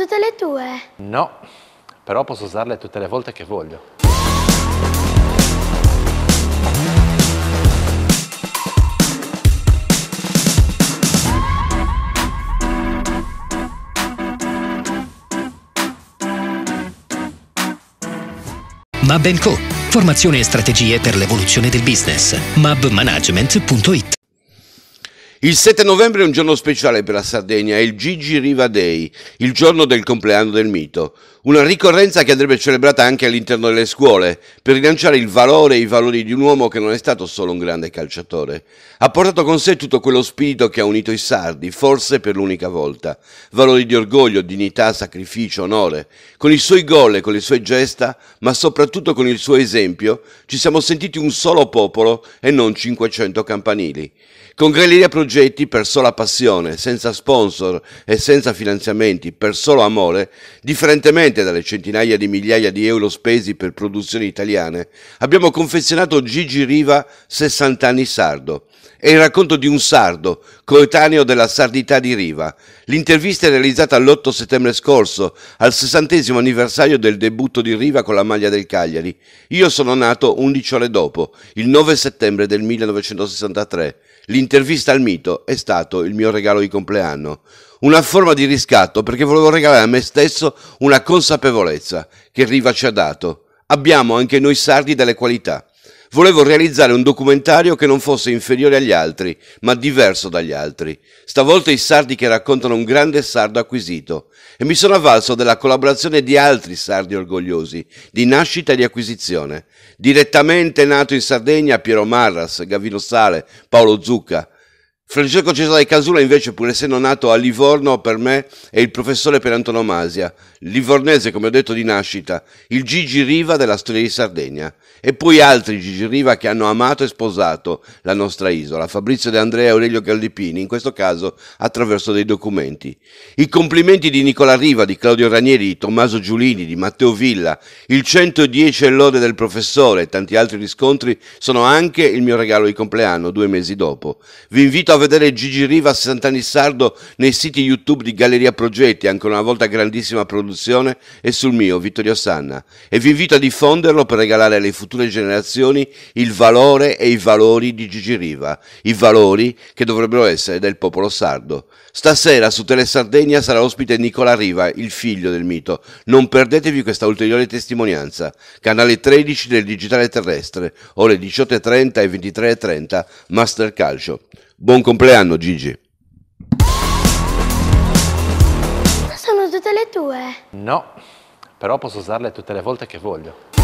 tutte le tue? No, però posso usarle tutte le volte che voglio. Mab Co. Formazione e strategie per l'evoluzione del business. mabmanagement.it Il 7 novembre è un giorno speciale per la Sardegna, è il Gigi Riva Day, il giorno del compleanno del mito. Una ricorrenza che andrebbe celebrata anche all'interno delle scuole, per rilanciare il valore e i valori di un uomo che non è stato solo un grande calciatore. Ha portato con sé tutto quello spirito che ha unito i sardi, forse per l'unica volta. Valori di orgoglio, dignità, sacrificio, onore. Con i suoi gol e con le sue gesta, ma soprattutto con il suo esempio, ci siamo sentiti un solo popolo e non 500 campanili. Con Galleria Progetti, per sola passione, senza sponsor e senza finanziamenti, per solo amore, differentemente dalle centinaia di migliaia di euro spesi per produzioni italiane, abbiamo confezionato Gigi Riva 60 anni sardo. È il racconto di un sardo, coetaneo della sardità di Riva. L'intervista è realizzata l'8 settembre scorso, al sessantesimo anniversario del debutto di Riva con la maglia del Cagliari. Io sono nato 11 ore dopo, il 9 settembre del 1963. L'intervista al mito è stato il mio regalo di compleanno. Una forma di riscatto perché volevo regalare a me stesso una consapevolezza che Riva ci ha dato. Abbiamo anche noi sardi delle qualità. Volevo realizzare un documentario che non fosse inferiore agli altri, ma diverso dagli altri. Stavolta i sardi che raccontano un grande sardo acquisito. E mi sono avvalso della collaborazione di altri sardi orgogliosi, di nascita e di acquisizione. Direttamente nato in Sardegna Piero Marras, Gavino Sale, Paolo Zucca. Francesco Cesare Casula invece, pur essendo nato a Livorno, per me è il professore per antonomasia, livornese come ho detto di nascita, il Gigi Riva della storia di Sardegna, e poi altri Gigi Riva che hanno amato e sposato la nostra isola, Fabrizio De Andrea e Aurelio Galdipini, in questo caso attraverso dei documenti. I complimenti di Nicola Riva, di Claudio Ranieri, di Tommaso Giulini, di Matteo Villa, il 110 e lode del professore e tanti altri riscontri sono anche il mio regalo di compleanno due mesi dopo. Vi invito a vedere Gigi Riva 60 anni sardo nei siti YouTube di Galleria Progetti, ancora una volta grandissima produzione, e sul mio, Vittorio Sanna. E vi invito a diffonderlo per regalare alle future generazioni il valore e i valori di Gigi Riva, i valori che dovrebbero essere del popolo sardo. Stasera su Tele Sardegna sarà ospite Nicola Riva, il figlio del mito. Non perdetevi questa ulteriore testimonianza. Canale 13 del Digitale Terrestre, ore 18.30 e 23.30, Master Calcio. Buon compleanno Gigi. Sono tutte le tue? No, però posso usarle tutte le volte che voglio.